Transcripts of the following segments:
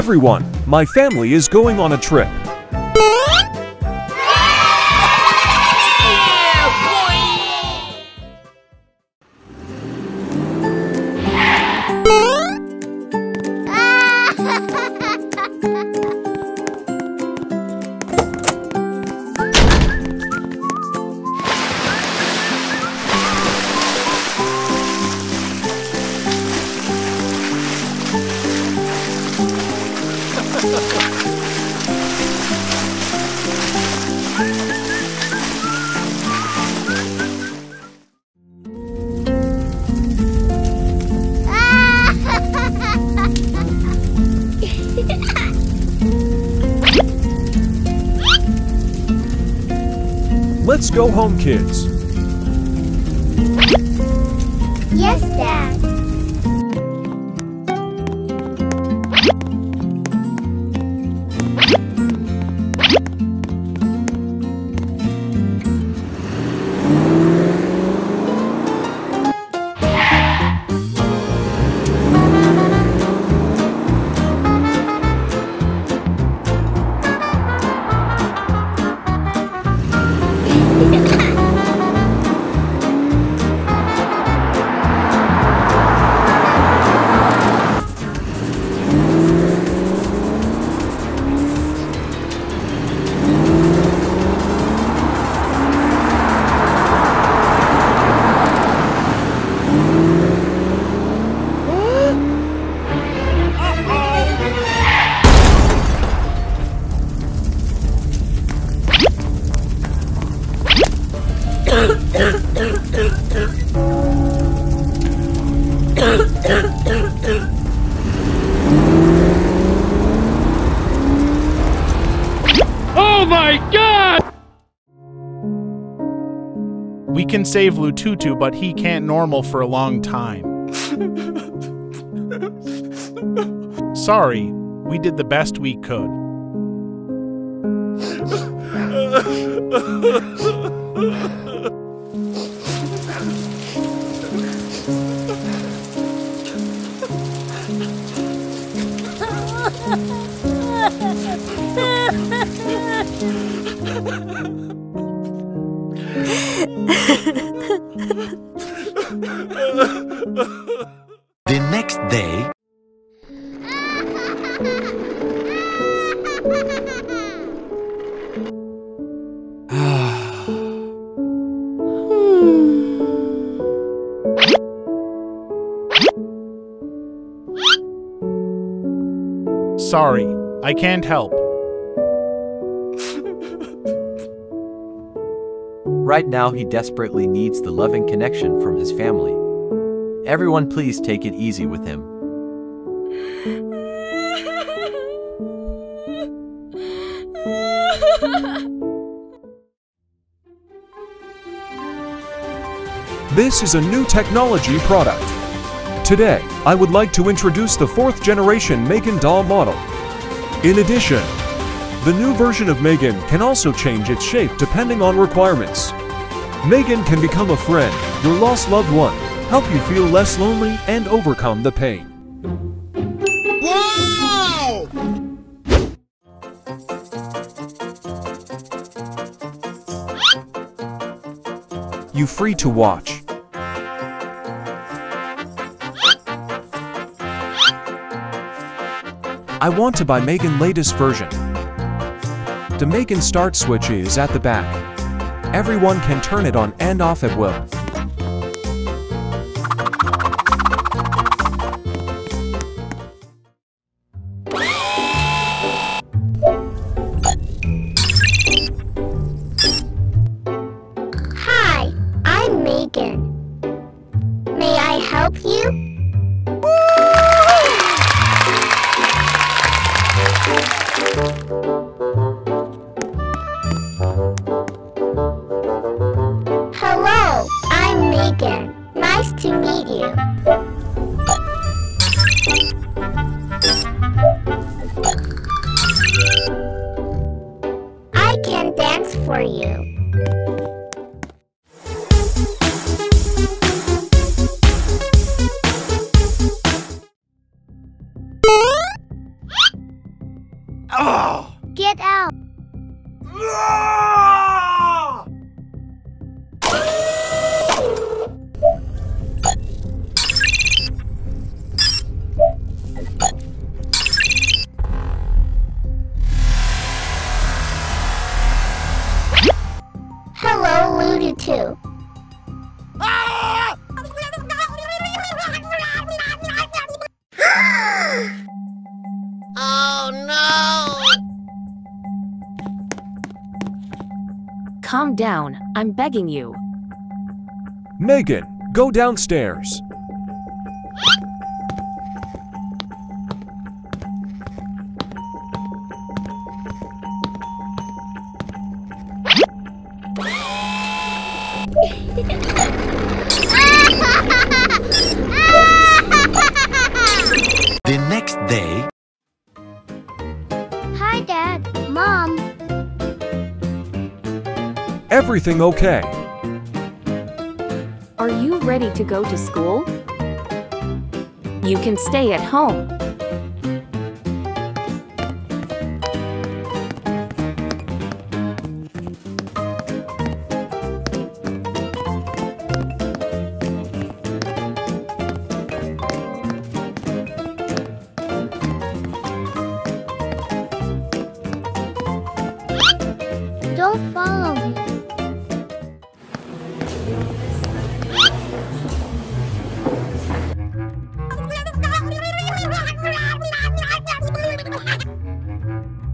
Everyone, my family is going on a trip. Let's go home, kids. Yes, Dad. Can save Lututu, but he can't normal for a long time. Sorry, we did the best we could. 呵呵呵呵呵呵呵呵呵呵呵 Right now, he desperately needs the loving connection from his family. Everyone, please take it easy with him. This is a new technology product. Today, I would like to introduce the fourth generation Megan doll model. In addition, the new version of Megan can also change its shape depending on requirements. Megan can become a friend, your lost loved one, help you feel less lonely, and overcome the pain. You free to watch. I want to buy Megan latest version. The Megan start switch is at the back. Everyone can turn it on and off at will. Calm down. I'm begging you. Megan, go downstairs. Everything okay? Are you ready to go to school? You can stay at home.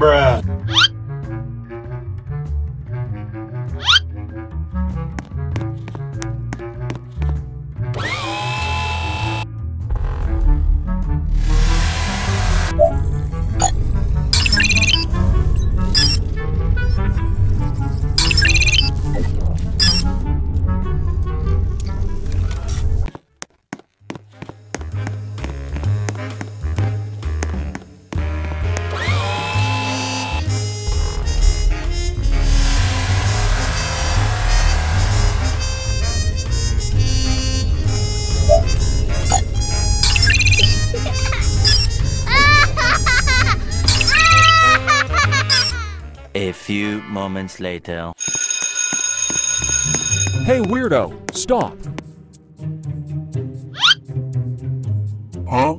A moments later. Hey, weirdo, stop. huh?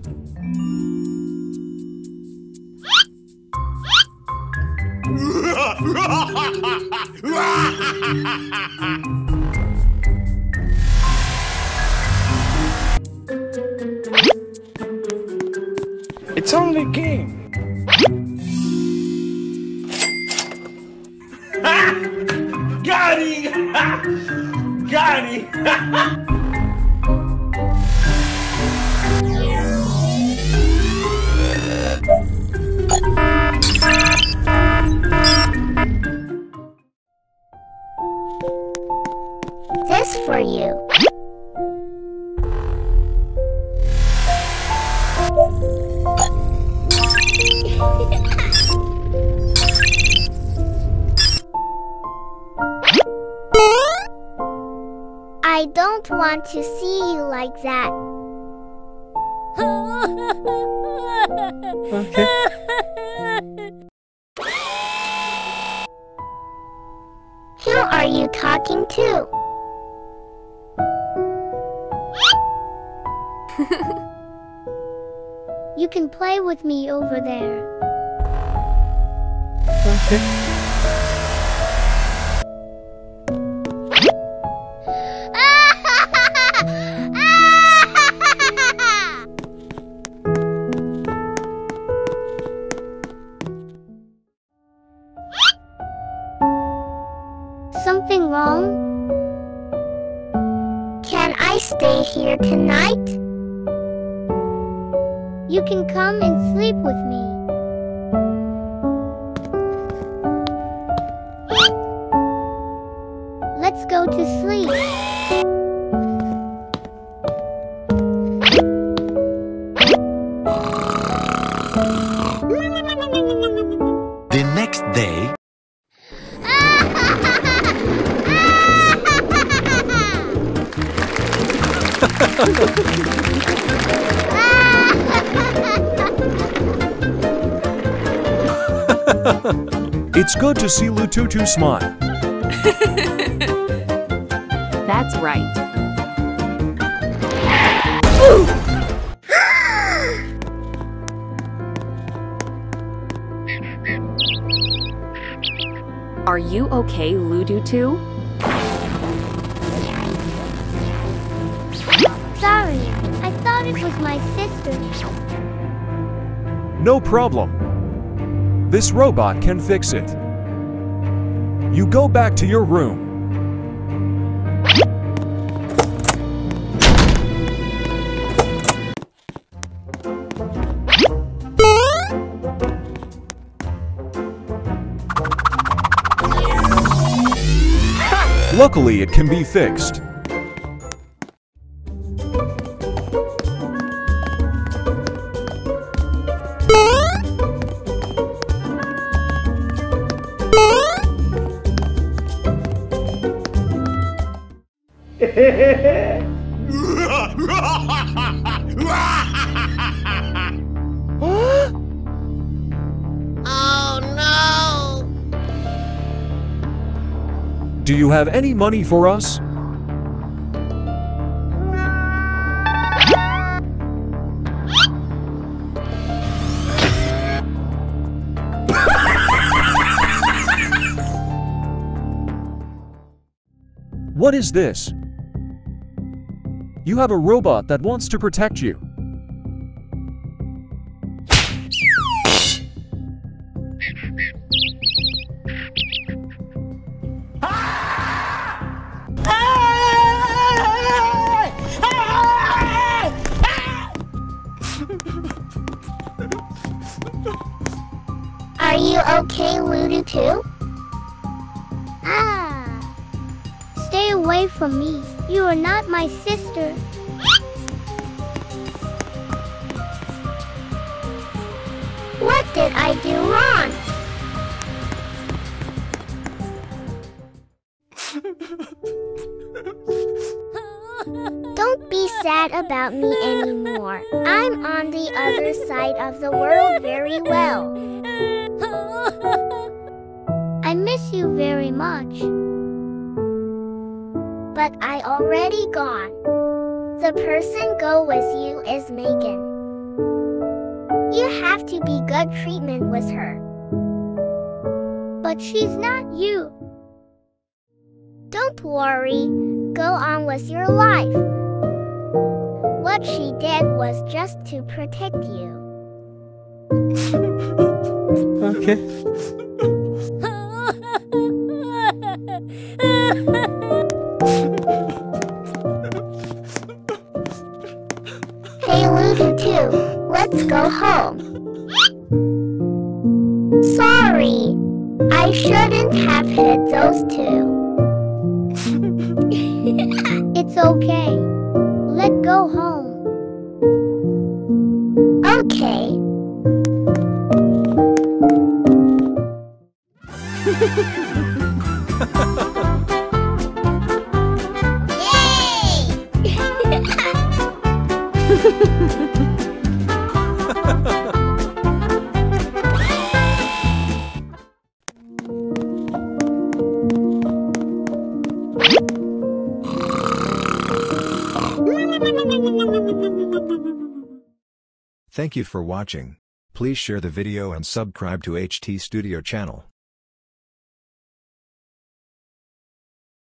It's 哈哈。I don't want to see you like that. okay. Who are you talking to? you can play with me over there. Something to sleep. The next day, It's good to see Lututu smile. That's right. Are you okay, Ludu Sorry, I thought it was my sister. No problem. This robot can fix it. You go back to your room. Luckily, it can be fixed. Do you have any money for us? What is this? You have a robot that wants to protect you. Lututu? Ah. Stay away from me. You are not my sister. What did I do wrong? Don't be sad about me anymore. I'm on the other side of the world very well. Very much. But I already gone. The person go with you is Megan. You have to be good treatment with her. But she's not you. Don't worry. Go on with your life. What she did was just to protect you. Okay. Lututu. Let's go home. Sorry. I shouldn't have hit those two. it's okay. Let go home. Okay. Yay! for watching. Please share the video and subscribe to HT Studio channel.